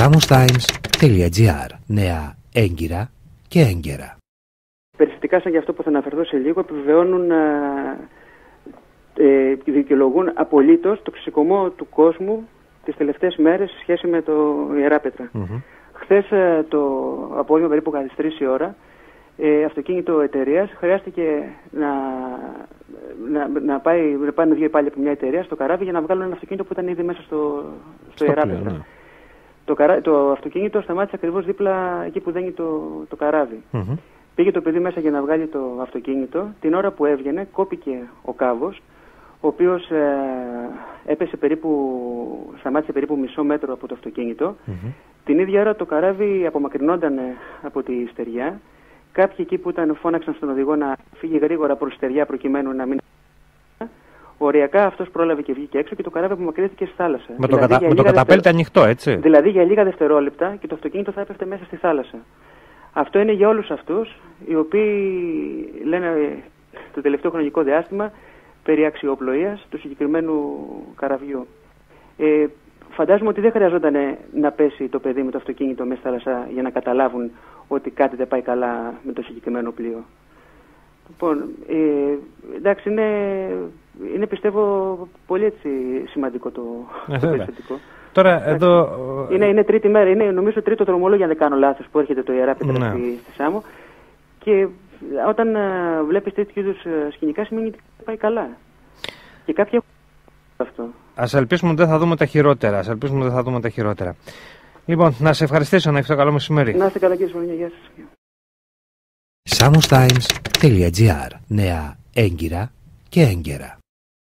samustimes.gr Νέα έγκυρα και έγκαιρα. Περιστατικά σαν και αυτό που θα αναφερθώ σε λίγο επιβεβαιώνουν, ε, δικαιολογούν απολύτως το ξεσηκωμό του κόσμου τις τελευταίες μέρες σε σχέση με το Ιεράπετρα. Mm-hmm. Χθες ε, το απόγευμα περίπου κατά τις 3 η ώρα ε, αυτοκίνητο εταιρείας χρειάστηκε να, να, να, πάει, να πάνε δύο υπάλληλοι από μια εταιρεία στο καράβι για να βγάλουν ένα αυτοκίνητο που ήταν ήδη μέσα στο, στο, στο Ναι. Το, καρά, το αυτοκίνητο σταμάτησε ακριβώς δίπλα εκεί που δένει το, το καράβι. Mm-hmm. Πήγε το παιδί μέσα για να βγάλει το αυτοκίνητο. Την ώρα που έβγαινε, κόπηκε ο κάβος, ο οποίος ε, έπεσε περίπου, σταμάτησε περίπου μισό μέτρο από το αυτοκίνητο. Mm-hmm. Την ίδια ώρα το καράβι απομακρυνόταν από τη στεριά Κάποιοι εκεί που ήταν φώναξαν στον οδηγό να φύγει γρήγορα προς στεριά προκειμένου να μην. Οριακά αυτός πρόλαβε και βγήκε έξω και το καράβι απομακρύνθηκε στη θάλασσα. Με δηλαδή, το, κατα... με το καταπέλτη ανοιχτό, έτσι. Δηλαδή για λίγα δευτερόλεπτα και το αυτοκίνητο θα έπεφτε μέσα στη θάλασσα. Αυτό είναι για όλους αυτούς οι οποίοι λένε το τελευταίο χρονικό διάστημα περί αξιοπλοείας του συγκεκριμένου καραβιού. Ε, φαντάζομαι ότι δεν χρειαζόταν να πέσει το παιδί με το αυτοκίνητο μέσα στη θάλασσα για να καταλάβουν ότι κάτι δεν πάει καλά με το συγκεκριμένο πλοίο. Λοιπόν, ε, εντάξει, είναι, είναι πιστεύω πολύ έτσι σημαντικό το, ε, το περιστατικό. Τώρα εδώ... Είναι, είναι τρίτη μέρα, είναι νομίζω τρίτο δρομολόγιο αν δεν κάνω λάθος που έρχεται το Ιερά Πέτρα ναι. στη, στη Σάμο και όταν uh, βλέπεις τέτοιου είδους uh, σκηνικά σημαίνει ότι πάει καλά. Και κάποια αυτό. Ας ελπίσουμε ότι δεν θα δούμε τα χειρότερα. Ας ελπίσουμε ότι δεν θα δούμε τα χειρότερα. Λοιπόν, να σε ευχαριστήσω, να έχετε το καλό μεσημέρι. Να είστε καλά κύριε Σμονία, γεια σας. Nea έγκυρα και έγκαιρα.